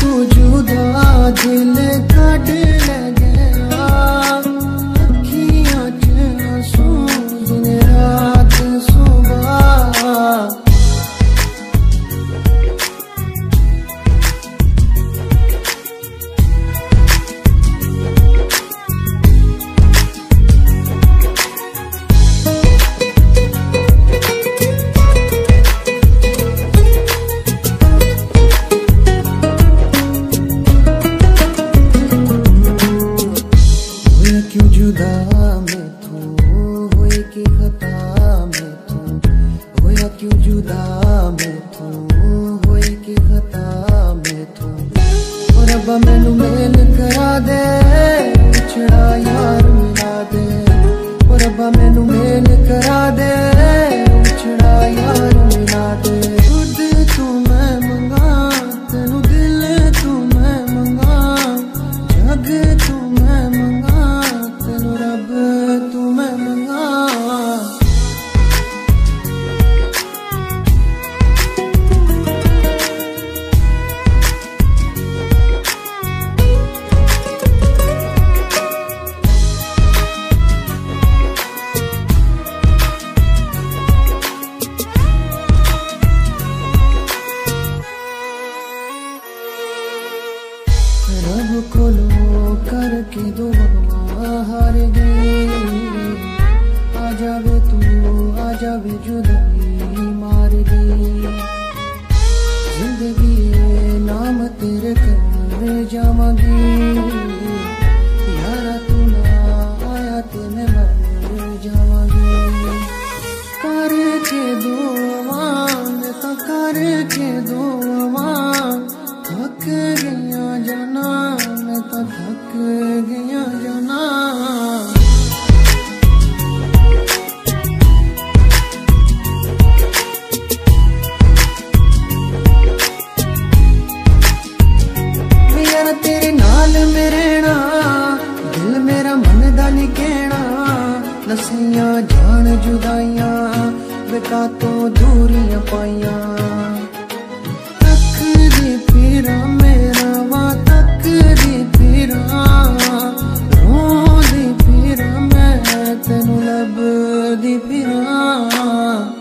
sucudo ਜੁਦਾ ਮੈਥੋਂ, ਹੋਏ ਕਿ ਖਤਾ ਮੈਥੋਂ, ਹੋਇਆ ਕਿਉਂ ਜੁਦਾ ਮੈਥੋਂ, ਹੋਏ ਕਿ ਖਤਾ ਮੈਥੋਂ। ਓ ਰੱਬਾ ਮੈਨੂੰ ਮੇਲ ਕਰਾ ਦੇ, ਪਿਛੜਾ ਯਾਰ ਮਿਲਾ ਦੇ। ਓ ਰੱਬਾ ਮੈਨੂੰ ਮੇਲ ਕਰਾ ਦੇ, ਪਿਛੜਾ ਯਾਰ ਮਿਲਾ ਦੇ। रब खोलो करके दुआ हार गई आ जावे तू, आ जावे जुदाई मार गई ज़िंदगी नाम तेरे कर जावांगी। तू ना आया ते मैं मर जावांगी। करके दुआ मैं तो दुआ थक ਤੇ ਰਹਿਣਾ ਦਿਲ ਮੇਰਾ ਮੰਨਦਾ ਨਹੀਂ ਕਹਿਣਾ। ਨਸੀਆਂ ਜਾਣ ਜੁਦਾਈਆਂ ਵਿਕਾ ਤੋਂ ਦੂਰੀਆਂ ਪਾਈਆਂ। ਤੱਕ ਦੀ ਮੇਰਾ ਵਾ, ਤੱਕ ਦੀ ਪੀਰਾ। ਰੋਂਦੀ ਪੀਰਾ, ਮੈਂ ਤੈਨੂੰ ਲੱਭਦੀ ਪੀਰਾ